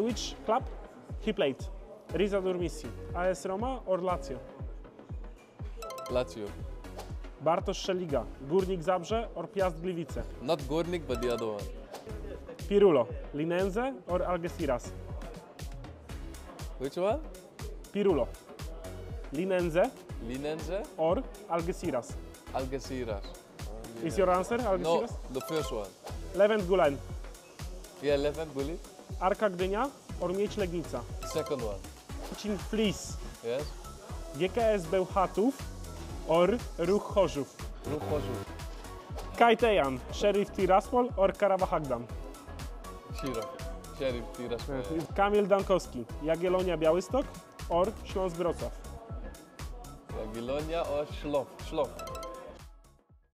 which club he played? Riza Durmisi, AS Roma or Lazio? Lazio. Bartosz Szeliga, Górnik Zabrze or Piast Gliwice? Not Gornik, but the other one. Pirulo, Linense or Algeciras? Which one? Pirulo, Linense Linense? or Algeciras? Algeciras. Is your answer No, Algeciras? the first one. Levent Gulen, Yeah, Levent Gullit. Arka Gdynia or Miedź Legnica? Second one. Cin Flis, Yes. GKS Bełchatów or Ruch Chorzów? Ruch Chorzów. Kajtejan, Sheriff Tiraspol or Karawa Hagdam? Sheriff. Sheriff Tiraspol. Kamil Dankowski, Jagiellonia Białystok or Śląsk Wrocław? Jagiellonia or Schlof? Schlof.